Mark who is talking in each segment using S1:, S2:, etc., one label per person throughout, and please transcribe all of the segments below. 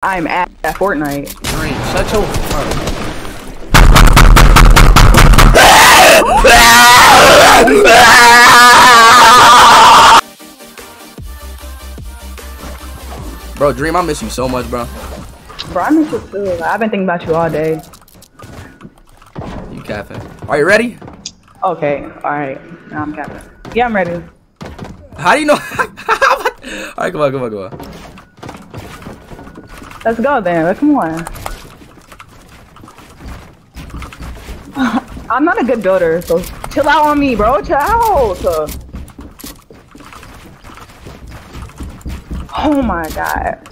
S1: I'm at, at Fortnite.
S2: Dream, shut your Bro, Dream, I miss you so much, bro.
S1: Bro, I miss you too. I've been thinking about you all day.
S2: You capping. Are you ready?
S1: Okay, alright. Now I'm capping. Yeah, I'm ready.
S2: How do you know? Alright, come on, come on, come on.
S1: Let's go then. Come on. I'm not a good builder, so chill out on me, bro. Chill out. Oh my god.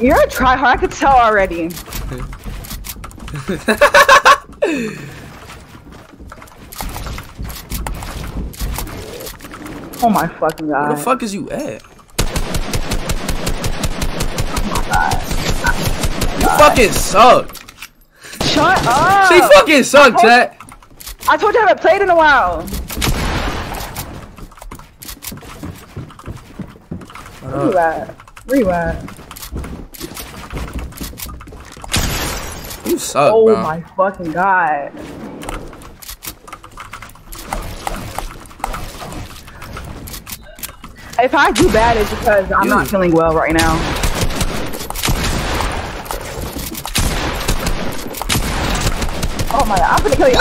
S1: You're a tryhard, I could tell already. oh my fucking god.
S2: Where the fuck is you at? Fucking suck.
S1: Shut up!
S2: She fucking suck, chat.
S1: I told you I haven't played in a while. Where you at? Where you at?
S2: You suck,
S1: Oh
S2: bro.
S1: my fucking god. If I do bad, it's because I'm not feeling well right now. Oh I'm gonna kill you.
S2: No!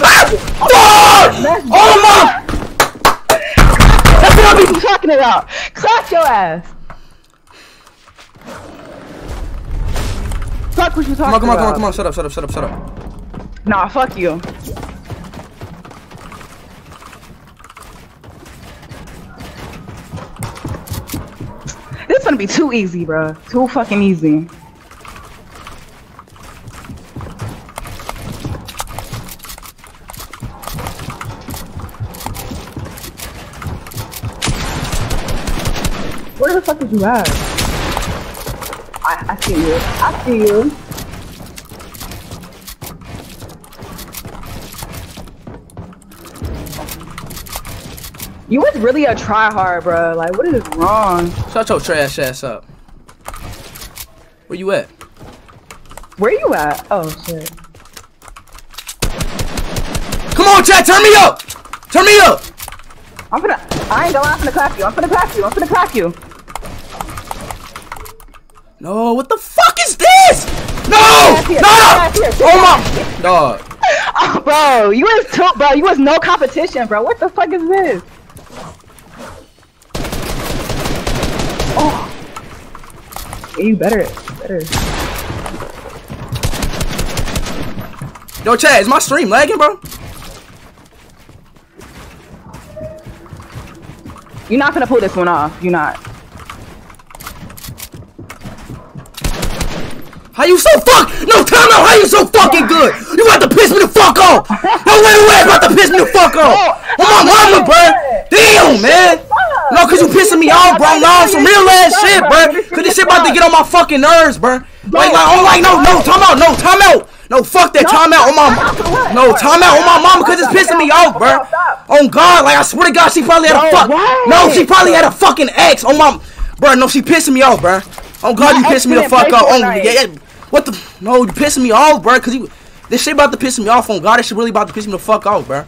S2: Fuck! Oh my!
S1: That's what I'm talking about. Clap your ass. Fuck what you talking
S2: Come on, come on, come on, come on. Shut up, shut up, shut up, shut up.
S1: Nah, fuck you. This is gonna be too easy, bro. Too fucking easy. You at? I, I see you. I see you. You was really a tryhard, bro. Like, what is wrong?
S2: Shut your trash ass up. Where you at?
S1: Where you at? Oh shit.
S2: Come on, chat, turn me up! Turn me up!
S1: I'm gonna. I ain't gonna. I'm gonna clap you. I'm gonna clap you. I'm gonna clap you.
S2: No, what the fuck is this? No! No! no!
S1: yes, yes,
S2: Oh my! Dog.
S1: Oh, bro, you was too, bro. You was no competition, bro. What the fuck is this? Oh. You better, you better.
S2: Yo, chat, is my stream lagging, bro?
S1: You're not gonna pull this one off. You're not.
S2: How you so fuck? No, time out. How you so fucking good? You about to piss me the fuck off? No, oh, wait, wait, about to piss me the fuck off. Oh my mama, bro. Damn, man. No, cause you pissing me off, bro. No, some real ass shit, bro. Cause this shit about to get on my fucking nerves, bro. Like, like, oh, like, no, no, time out, no, time out. No, fuck that, time out on my, no, time out on my mama, cause it's pissing me off, bro. On God, like, I swear to God, she probably had a fuck. No, she probably had a fucking ex on my, bro. No, she pissing me off, bro. On God, you pissing me the fuck off. On, yeah, yeah. What the? No, you pissing me off, bro. Cause you, this shit about to piss me off. On God, this shit really about to piss me the fuck off, bro.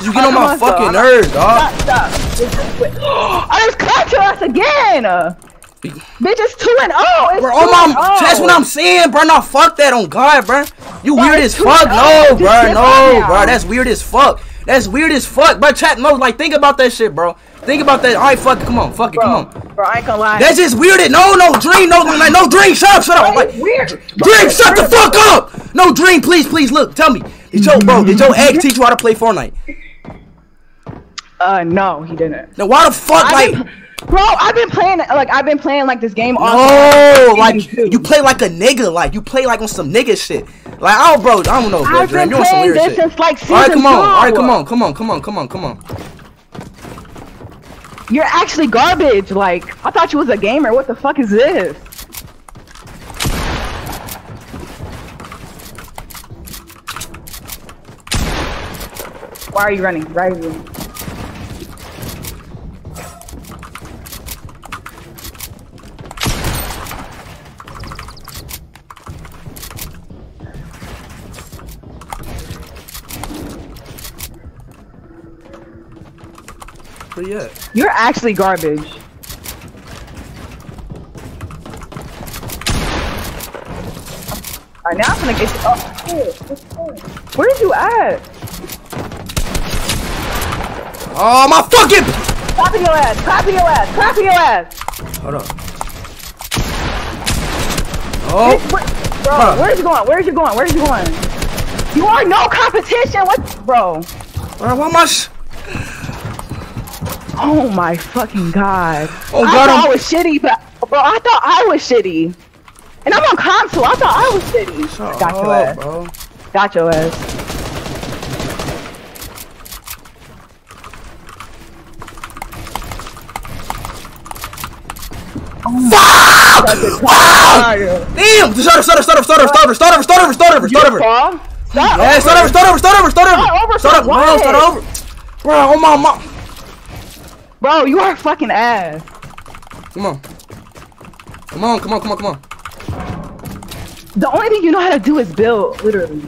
S2: You get on my fucking nerves, dog.
S1: Stop, stop. I just clapped your ass again. Bitch, it's two and oh. It's
S2: Bro,
S1: two
S2: on my,
S1: oh.
S2: that's what I'm saying, bro. No, fuck that on God, bro. You weird as fuck.
S1: Oh.
S2: No,
S1: Just
S2: bro. No,
S1: now.
S2: bro. That's weird as fuck. That's weird as fuck. Bro, chat, no, like, think about that shit, bro. Think about that. All right, fuck it. Come on, fuck it. Come on.
S1: bro, I ain't gonna lie.
S2: That's just weird. No, no, Dream, no, like, no, Dream, shut up, shut up. Like,
S1: weird.
S2: Dream, shut the fuck up. No, Dream, please, please, look, tell me. Did your bro, did your ex teach you how to play Fortnite?
S1: Uh, no, he didn't.
S2: Now, why the fuck,
S1: I've
S2: like,
S1: bro, I've been playing like I've been playing like this game all
S2: no, like, you play like a nigga, like, you play like on some nigga shit. Like, oh, bro, I don't know, bro,
S1: been
S2: you on some weird shit.
S1: since like
S2: All right, come on. All right, come on, come on, come on, come on, come on.
S1: You're actually garbage. Like I thought you was a gamer. What the fuck is this? Why are you running? Why are you running?
S2: Where you at?
S1: You're actually garbage. Alright, now I'm gonna get you. Oh, shit. Where's you at?
S2: Oh my fucking!
S1: Copy your ass! Copy your ass! Copy your ass!
S2: Hold up. Oh,
S1: Where, bro,
S2: Huh.
S1: where's you going? Where's you going? Where's you going? You are no competition. What, bro?
S2: am I? Sh-
S1: Oh my fucking god!
S2: Oh,
S1: I
S2: God,
S1: thought
S2: I'm-
S1: I was shitty, but bro, I thought I was shitty, and I'm on console. I thought I was shitty.
S2: Shut
S1: Got your ass.
S2: bro.
S1: Got your ass.
S2: Fuck! Wow! Damn! Start over, start over, start over, start over, start over, start over, start over, start over, start over.
S1: Stop.
S2: Yeah, start over, start over, start over, start
S1: Start
S2: over.
S1: over,
S2: Start over,
S1: start
S2: bro, start over. Bro, oh my, my.
S1: Bro, you are fucking ass.
S2: Come on. Come on, come on, come on, come on.
S1: The only thing you know how to do is build, literally.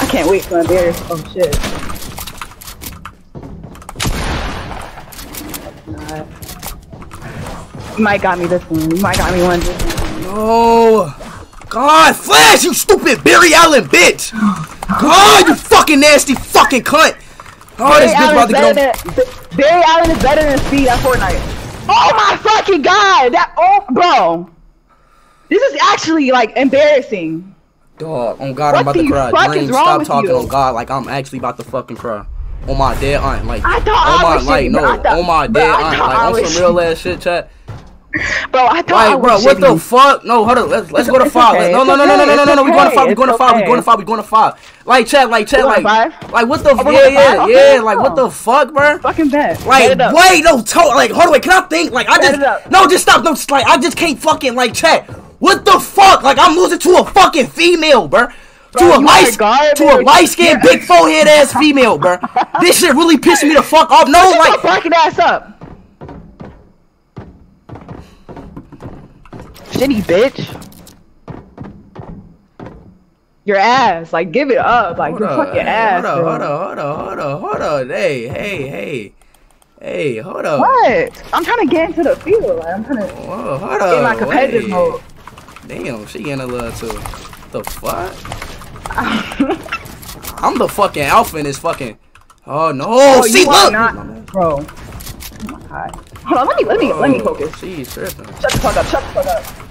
S1: I can't wait for my embarrass. Oh shit. You might got me this one. You might got me one.
S2: No. God, Flash, you stupid Barry Allen bitch. God, you fucking nasty fucking cunt. Oh, this bitch about to
S1: Allen
S2: get
S1: is
S2: on.
S1: better than Barry Allen is better than Speed at Fortnite. Oh my fucking god! That oh bro. This is actually like embarrassing.
S2: Dog, on God, I'm about to cry.
S1: fuck
S2: Dream,
S1: is wrong
S2: stop talking
S1: you?
S2: on God like I'm actually about to fucking cry. On my dead aunt, like,
S1: I thought
S2: on
S1: I
S2: my,
S1: was
S2: like,
S1: shitty,
S2: no,
S1: I
S2: on my dead
S1: I
S2: aunt, like,
S1: I
S2: on some real ass shit, chat.
S1: Bro, I thought I
S2: Like, bro, what the fuck? No, hold on. Let's let's go to five.
S1: okay,
S2: no, no,
S1: it's
S2: no, no, no, no, no, no. We going to five. We going to five. We going to five. We going to five. Like, chat, like, chat, like,
S1: going to five?
S2: like, what the? Yeah, yeah. Yeah. Like, what the fuck, bro?
S1: Fucking bet.
S2: Like,
S1: up.
S2: wait, no, to- like, hold on, wait, can I think? Like, I just, no, just stop, no, just, like, I just can't fucking, like, chat. What the fuck? Like, I'm losing to a fucking female, bruh. To
S1: Bro,
S2: a light,
S1: are
S2: to a light skinned,
S1: Yeah.
S2: big forehead ass female, bro. This shit really pissing me the fuck off. No, like,
S1: fucking ass up. Shitty bitch. Your ass, like give it up, like
S2: hold
S1: your
S2: on,
S1: fucking
S2: hey,
S1: ass.
S2: hold on, hold on, hold on, hold on, hold on. Hey, hey, hey, hey, hold on.
S1: What? I'm trying to get into the field. Like I'm trying to
S2: Whoa, hold
S1: get
S2: on.
S1: my competitive
S2: wait.
S1: mode.
S2: Damn, she getting a little too. The fuck? I'm the fucking alpha in this fucking. Oh no!
S1: Oh,
S2: see, look.
S1: not, bro. Oh my god. Hold on, let me let me let me
S2: Oh,
S1: focus.
S2: She's tripping.
S1: Shut the fuck up. Shut the fuck up.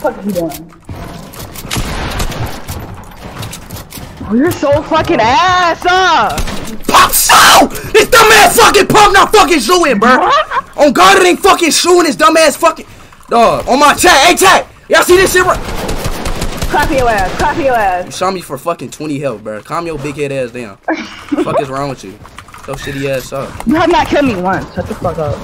S1: What the fuck doing? Oh, you're so fucking ass up.
S2: Pop so! This dumbass fucking pump not fucking shooting, bro. On God, it ain't fucking shooting. This dumbass fucking. Dog, on my chat. Hey, chat. Y'all see this shit? Right?
S1: Clap your ass. Clap your ass.
S2: You shot me for fucking 20 health, bro. Calm your big head ass down. fuck is wrong with you? So shitty ass up.
S1: You have not killed me once. Shut the fuck up.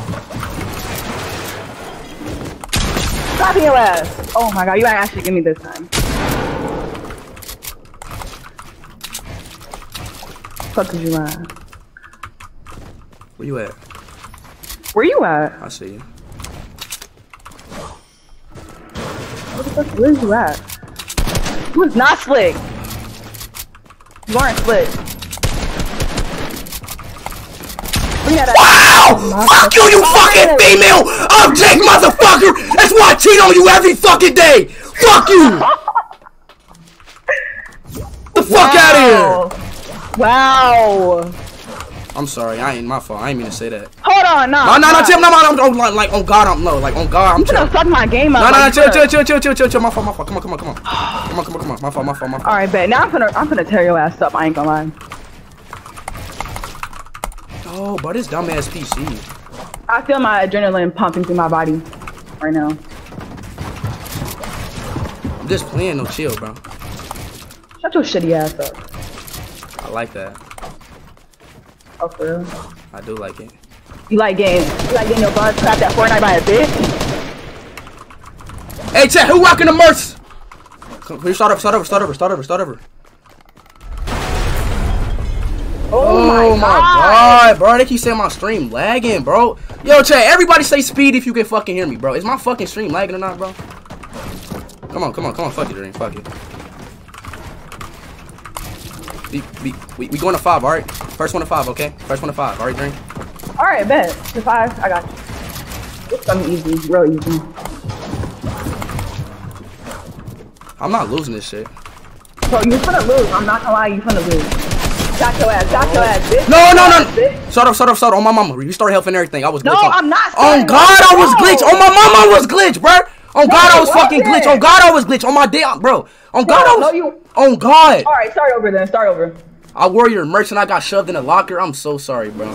S1: Clap your ass. Oh my god, you actually give me this time. Fuck is you lying?
S2: Where you at?
S1: Where you at?
S2: I see you.
S1: What the fuck? Where's you at? You was not slick. You aren't slick. Bring that ass.
S2: Wow! Fuck you, you fucking female object motherfucker! That's why I cheat on you every fucking day! Fuck you! The fuck out of here!
S1: Wow.
S2: I'm sorry, I ain't my fault. I ain't mean to say that.
S1: Hold on, nah.
S2: No, no, no,
S1: nah.
S2: Tim, no, no, no, no, like, on God, I'm no, like, on God, I'm
S1: You
S2: chill.
S1: gonna fuck my game up.
S2: No, no, no, chill,
S1: you
S2: chill, chill, chill, chill, chill, chill. My fault, my fault. Come on, come on, come on, come on. Come on, come on. My fault, my fault, my fault.
S1: All right, bet. Now I'm gonna I'm gonna tear your ass up. I ain't gonna lie.
S2: Oh, but this dumbass PC.
S1: I feel my adrenaline pumping through my body right now.
S2: I'm just playing, no chill, bro.
S1: Shut your shitty ass up.
S2: I like that.
S1: Oh, for real?
S2: I do like it.
S1: You like getting you like getting your butt clapped at Fortnite by a bitch?
S2: Hey, chat, who rocking the merch? Come, here, start over, start over, start over, start over, start over.
S1: Oh,
S2: my, god. bro. They keep saying my stream lagging, bro. Yo, chat, everybody say speed if you can fucking hear me, bro. Is my fucking stream lagging or not, bro? Come on, come on, come on. Fuck it, Dream. Fuck it. We, we, we, we going to five, alright? First one to five, okay? First one to five, alright, Dream?
S1: Alright, bet. To five, I got you. It's gonna be easy, real easy.
S2: I'm not losing this shit.
S1: Bro, you finna lose. I'm not gonna lie, you finna lose. Got your ass, got your ass, bitch.
S2: No, no, no.
S1: Bitch.
S2: Shut up, shut up, shut up. On my mama. Restart health and everything. I was
S1: No,
S2: glitch. on-
S1: I'm not
S2: On
S1: starting.
S2: God, I was
S1: No.
S2: glitch. On my mama, I was glitch, bro. On God, I was fucking
S1: wasn't.
S2: glitch. On God, I was glitch. On my day, bro. On God, I was.
S1: no, you-
S2: On God.
S1: Alright, start over then, start over.
S2: I wore your merch and I got shoved in a locker. I'm so sorry, bro.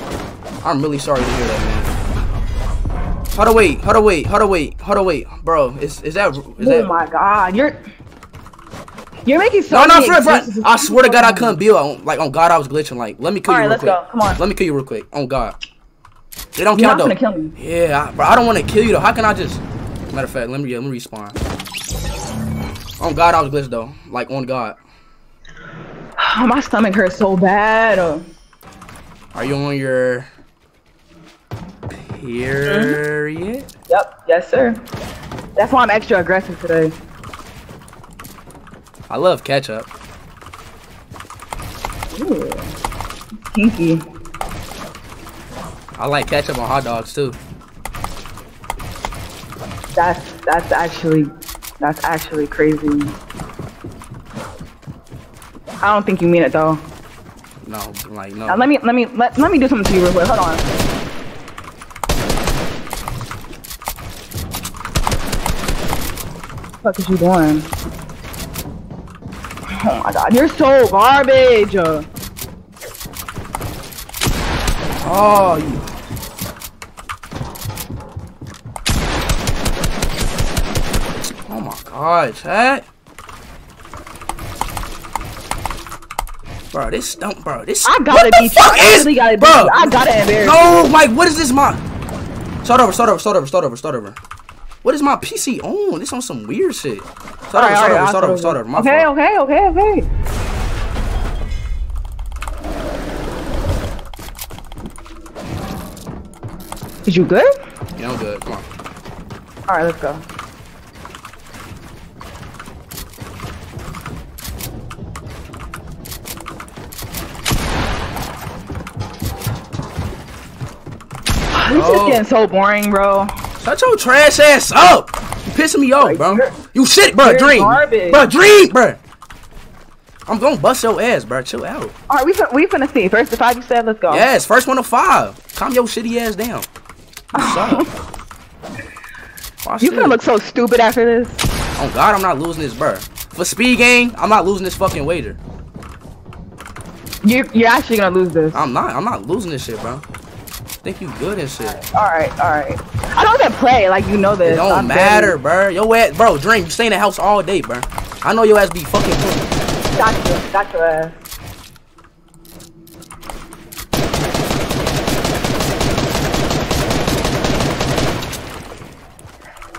S2: I'm really sorry to hear that, man. Hold on, wait. Hold on, wait. Hold on, wait. Hold on, wait. Bro, is, is that... Is
S1: Oh
S2: that
S1: my god, you're... You're making so
S2: no, no, for. I swear to God, I couldn't build. On, like, on God, I was glitching. Like, let me kill
S1: Alright,
S2: you real
S1: let's
S2: quick.
S1: go. Come on.
S2: Let me kill you real quick. On God. They don't count, though.
S1: kill me.
S2: Yeah, I, bro, I don't want to kill you, though. How can I just... Matter of fact, let me, let me respawn. On God, I was glitched, though. Like, on God.
S1: Oh, my stomach hurts so bad. Oh.
S2: Are you on your... Mm-hmm. Period?
S1: Yep, yes sir. That's why I'm extra aggressive today.
S2: I love ketchup.
S1: Ooh. Kinky.
S2: I like ketchup on hot dogs too.
S1: That's that's actually that's actually crazy. I don't think you mean it though.
S2: No, like no.
S1: Now let me let me let, let me do something to you real quick. Hold on. What is you doing? Oh my god, you're so garbage.
S2: Oh, you. Oh my god, chat. Bro, this don't, bro. This.
S1: I gotta
S2: what the
S1: beat
S2: fuck
S1: I really gotta
S2: bro?
S1: you. I gotta embarrass.
S2: No, like, what is this, my? Start over, start over, start over, start over, start over. What is my PC on? This on some weird shit. Start over,
S1: Alright,
S2: start over, start over, start over.
S1: Okay, okay, okay, okay. Is you good?
S2: Yeah, I'm good. Come on.
S1: Alright, let's go. This is
S2: Oh.
S1: getting so boring, bro.
S2: Shut your trash ass up. You pissing me off,
S1: Like,
S2: bro.
S1: You're-
S2: shit, bro.
S1: you're
S2: Dream,
S1: garbage.
S2: bro. Dream, bro. I'm gonna bust your ass, bro. Chill out.
S1: Alright, we fin- we finna see. First to five, you said, let's go.
S2: Yes, first one to five. Calm your shitty ass down. You suck. Watch
S1: You finna look so stupid after this.
S2: Oh God, I'm not losing this, bro. For speed game, I'm not losing this fucking wager.
S1: You're, you're actually gonna lose this.
S2: I'm not. I'm not losing this shit, bro. Think you good and shit.
S1: Alright, alright. I don't even play, like you know this.
S2: It don't
S1: I'm
S2: matter, bro. Yo, ass, bro. Dream, you stay in the house all day, bro. I know your ass be fucking.
S1: Very, got you, got your ass.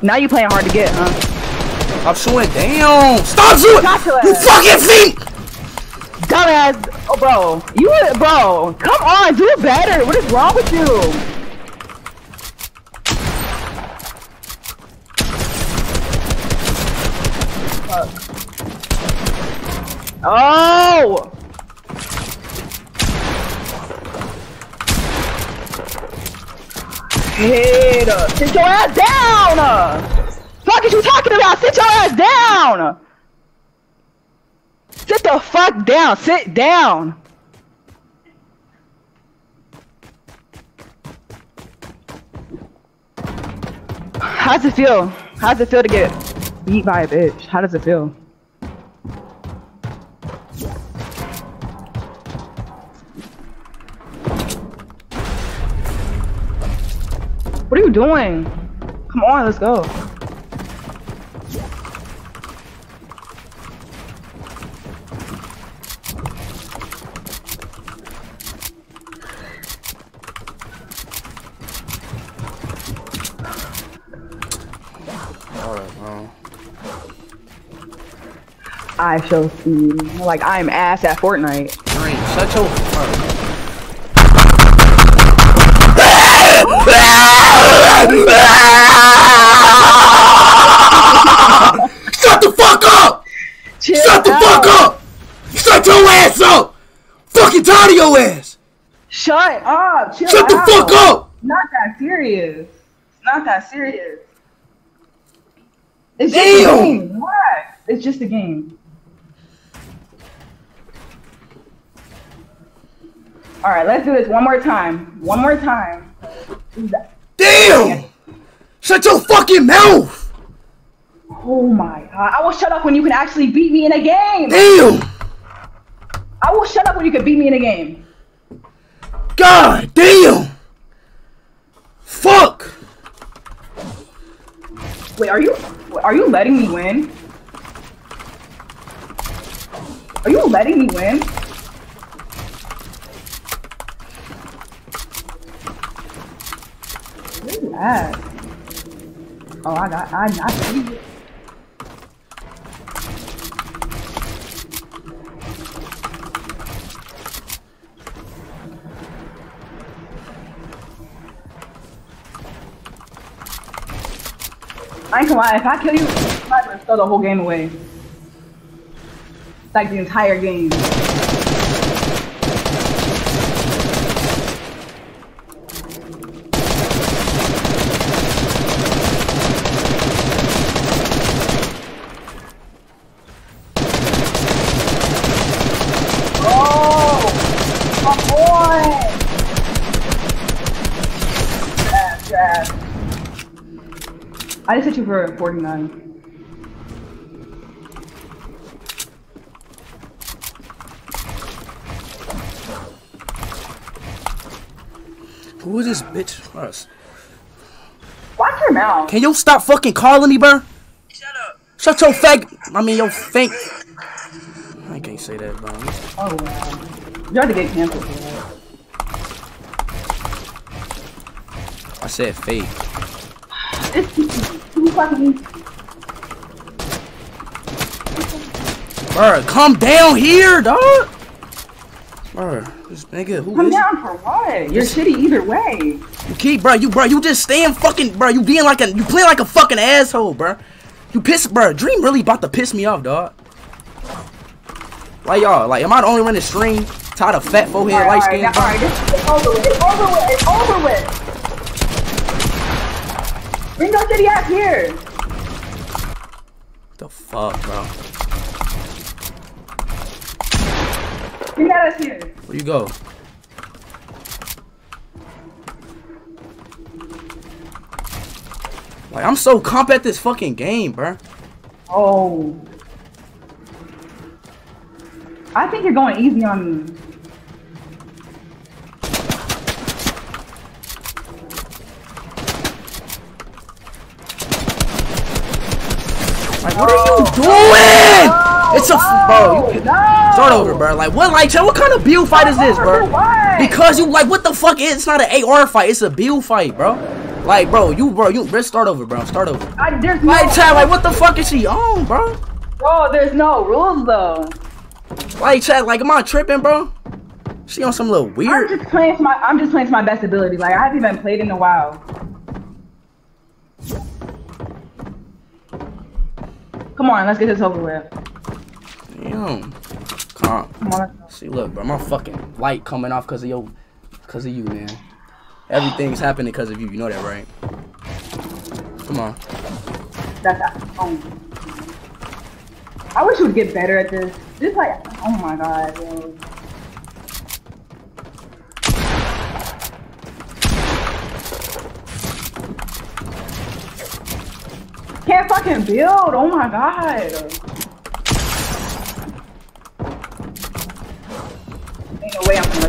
S1: Now you playing hard to get, huh?
S2: I'm shooting. down. Stop shooting.
S1: Got your
S2: You fucking feet.
S1: Dumbass, oh bro, you, bro, come on, do better. What is wrong with you? Fuck. Oh! Up. Sit your ass down! Fuck is you talking about? Sit your ass down! Sit the fuck down. Sit down. How does it feel? How does it feel to get beat by a bitch? How does it feel? What are you doing? Come on, let's go.
S2: Alright, bro.
S1: I shall see. Like I'm ass at Fortnite.
S2: Dream, shut your. Bro. Shut the fuck up!
S1: Chill
S2: Shut the
S1: out.
S2: fuck up! Shut your ass up! Fucking tired of your ass!
S1: Shut up. Chill
S2: Shut the
S1: out.
S2: fuck up!
S1: Not that serious. It's not that serious. It's just
S2: Damn.
S1: a game. What? It's just a game. All right, let's do this one more time. One more time.
S2: Damn! Shut your fucking mouth!
S1: Oh my god! I will shut up when you can actually beat me in a game.
S2: Damn!
S1: I will shut up when you can beat me in a game.
S2: God damn! Fuck!
S1: Wait, are you are you letting me win? Are you letting me win? Where's you at? Oh, I got I I see you. I ain't gonna lie, if I kill you, I might throw the whole game away. Like the entire game. Oh! Come on! Yes, yes. I just hit you for 49.
S2: Who is this bitch? Us.
S1: Watch your mouth.
S2: Can you stop fucking calling me, bro? Shut up. Shut your fake. I mean, your fake. I can't say that, bro.
S1: Oh wow. You have to get canceled for.
S2: I said fake.
S1: It's too, too fucking
S2: Bro, come down here, dog. Bro, this nigga, who
S1: Come
S2: is
S1: down for what? You're shitty either way.
S2: You keep, bro. You, bro. You just staying fucking, bro. You being like a, you playing like a fucking asshole, bro. You piss, bro. Dream really about to piss me off, dog. Like y'all, like, am I the only one in the stream? Tired of fat forehead, light
S1: Alright,
S2: skin.
S1: alright, alright, this is over with. It's over with. It's over with. Bring your shitty ass here.
S2: The fuck, bro.
S1: Bring that ass here.
S2: Where you go? Like, I'm so comp at this fucking game, bro.
S1: Oh. I think you're going easy on me.
S2: Like, what are you doing? It's a, bro. You. Start over, bro. Like, what, like, what kind of build fight is this, bro? Because you like what the fuck? Is? It's not an AR fight. It's a build fight, bro. Like, bro, you, bro, you, let's start over, bro. Start over.
S1: I, there's no,
S2: Like, Chad, like, what the fuck is she on, bro?
S1: bro, there's no rules though.
S2: Like, Chad, like, am I tripping, bro? She on some little weird.
S1: I'm just playing to my, I'm just playing to my best ability. Like I haven't even played in a while. Come on, let's get this over with.
S2: Damn. Calm.
S1: Come on,
S2: See, look, bro, my fucking light coming off because of yo, because of you, man. Everything's happening because of you. You know that, right? Come on.
S1: That's that. I wish you would get better at this. Just like, oh my god, yo. Can't fucking build. Oh my god. Ain't no way I'm gonna.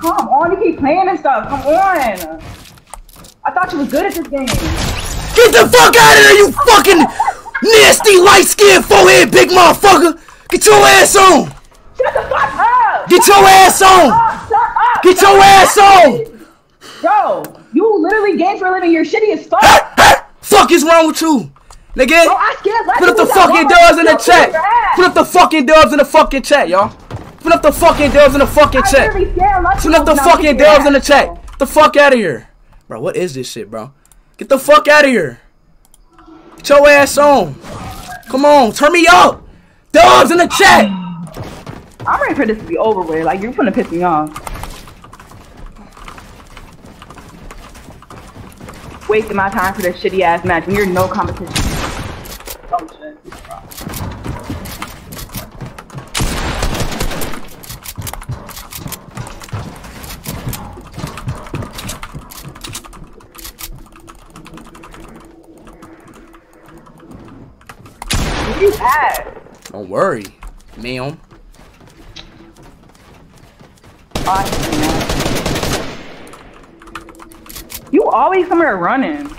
S1: Come on, you keep playing and stuff. Come on. I thought you was good at this game.
S2: Get the fuck out of there, you fucking nasty light skinned forehead big motherfucker! Get your ass on!
S1: Shut the fuck up.
S2: Get your ass on!
S1: Shut up.
S2: Get your ass on!
S1: Bro, you literally game for a living. You're shitty as fuck.
S2: fuck is wrong with you? Nigga,
S1: Bro, I scared
S2: put up the fucking dubs in the chat.
S1: put your ass.
S2: Put up the fucking dubs in the fucking chat, y'all. Put up the fucking dubs in the fucking chat.
S1: literally scared less
S2: Put up the fucking dubs in the chat. The fuck out of here. Bro, what is this shit, bro? Get the fuck out of here. Get your ass on. Come on, turn me up. Dubs in the chat.
S1: I'm ready for this to be over with. Like, you're gonna piss me off. Wasting my time for this shitty ass match you're no competition. Oh shit. Where you?
S2: Don't worry, ma'am.
S1: You always somewhere running.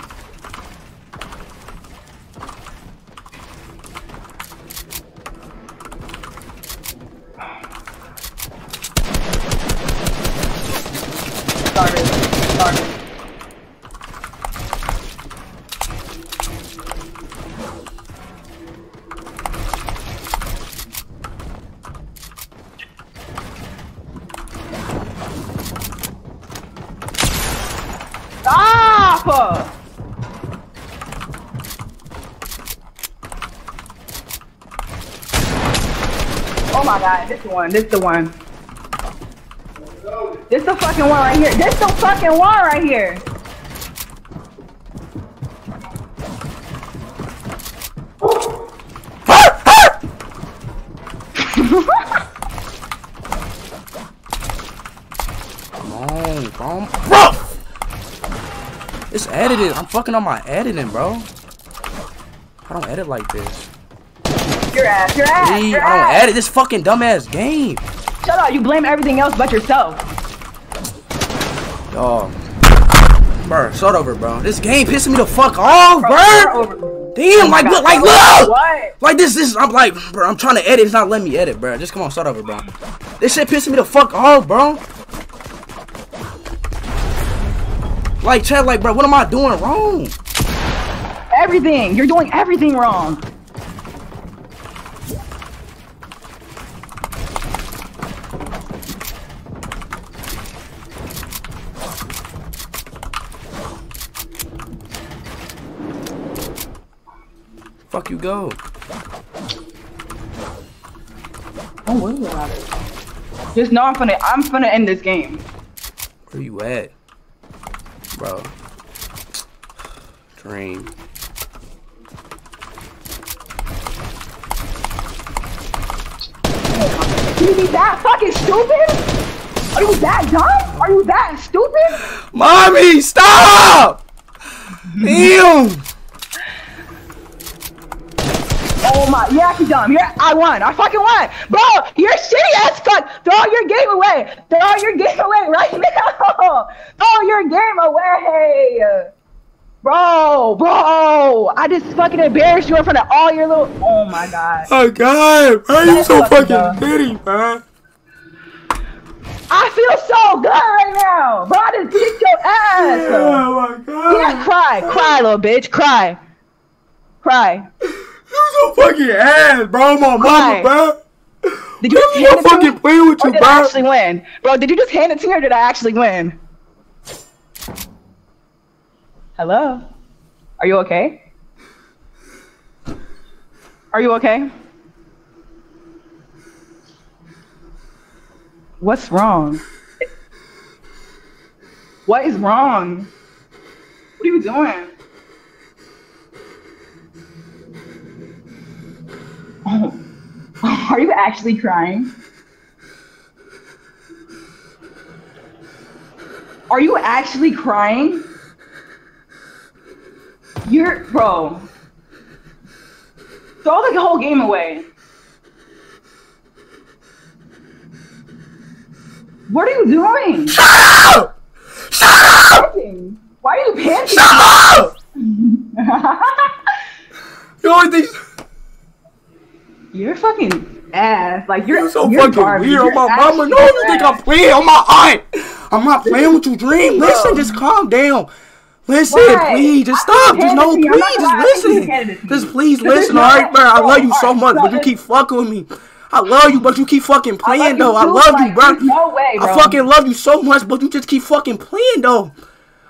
S1: My god, this one, this the one. This the fucking one right here. This the fucking one right here.
S2: Come on, bro. Bro! It's edited. I'm fucking on my editing, bro. I don't edit like this.
S1: Your ass, your ass, your
S2: I don't
S1: ass.
S2: edit this fucking dumbass game.
S1: Shut up, you blame everything else but yourself.
S2: Yo. Bro, shut over, bro. This game pissing me the fuck off,
S1: Bro,
S2: bro.
S1: over.
S2: Damn, like, look, like, look!
S1: What?
S2: Like, this, this, I'm like, bro, I'm trying to edit. It's not letting me edit, bro. Just come on, start over, bro. This shit pissing me the fuck off, bro. Like, Chad, like, bro, what am I doing wrong?
S1: Everything. You're doing everything wrong.
S2: Go.
S1: Don't worry about it. Just know I'm finna I'm finna end this game.
S2: Where you at? Bro. Dream.
S1: You be that fucking stupid? Are you that dumb? Are you that stupid?
S2: Mommy, stop! Damn!
S1: Oh my, you're actually dumb. You're, I won. I fucking won. Bro, you're shitty ass fuck. Throw your game away. Throw your game away right now. Throw your game away. Bro, bro. I just fucking embarrassed you in front of all your little. Oh my god.
S2: Oh god, bro, you
S1: That's
S2: so
S1: fucking
S2: pity, man.
S1: I feel so good right now. Bro, I just kicked your ass.
S2: Oh my god.
S1: Yeah, cry. Cry, little bitch. Cry. Cry.
S2: You so fucking ass, bro. My
S1: Why?
S2: mama, bro.
S1: Did you just hand it to
S2: fucking
S1: me?
S2: playing with
S1: Or
S2: you,
S1: did I actually win? Bro, did you just hand it to me or did I actually win? Hello? Are you okay? Are you okay? What's wrong? What is wrong? What are you doing? Are you actually crying? Are you actually crying? You're bro. Throw the whole game away. What are you doing?
S2: Shut up! Shut up!
S1: Why are you panting?
S2: Shut up! You always think
S1: you're fucking ass. Like you're
S2: you're so
S1: you're
S2: fucking
S1: garbage.
S2: weird on
S1: You're oh
S2: my mama. No, you think. I'm playing on my aunt. I'm not playing with you, Dream. Listen, just calm down. Listen,
S1: Why?
S2: please, just stop. Just no,
S1: candidacy. I'm not
S2: please, just
S1: lie, I think you're
S2: listen. Just please listen, all right, bro. I love you so much, but you keep fucking with me. I love you, but you keep fucking playing
S1: you
S2: though. I
S1: too,
S2: love you,
S1: like,
S2: bro.
S1: no way,
S2: I fucking love you so much, but you just keep fucking playing though.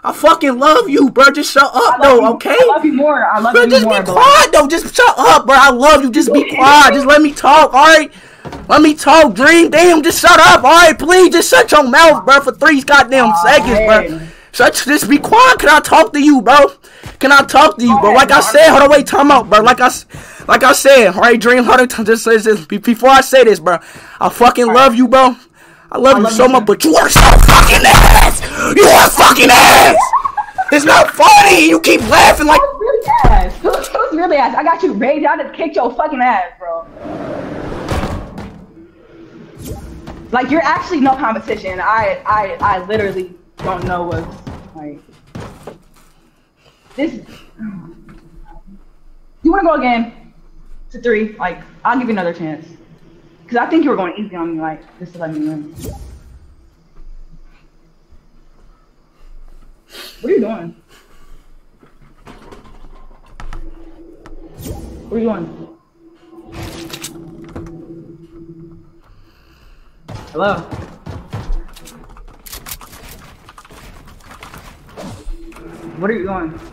S2: I fucking love you, bro. Just shut up though,
S1: you-
S2: okay?
S1: I love you more. I love
S2: Bro,
S1: you
S2: just
S1: more.
S2: be quiet though. Just shut up, bro. I love you. Just be quiet. Just let me talk, all right? Let me talk, Dream. Damn, just shut up, all right? Please, just shut your mouth, bro, for three goddamn seconds, bro.
S1: man.
S2: Shut. Just be quiet. Can I talk to you, bro? Can I talk to you, bro? Like I said, hold on, wait, time out, bro. Like I, like I said, all right, Dream. Hold on, just, just, just before I say this, bro. I fucking love you, bro. I love you
S1: love
S2: so
S1: you
S2: much, but you are so fucking ass. You are fucking ass. It's not funny. You keep laughing like.
S1: Who's really ass? Who's, who's really ass? I got you rage. I just kicked your fucking ass, bro. Like you're actually no competition. I I I literally don't know what's like. This. You want to go again to three? Like I'll give you another chance. Cause I think you were going easy on me, like just to let me win. What are you doing? What are you doing? Hello? What are you doing?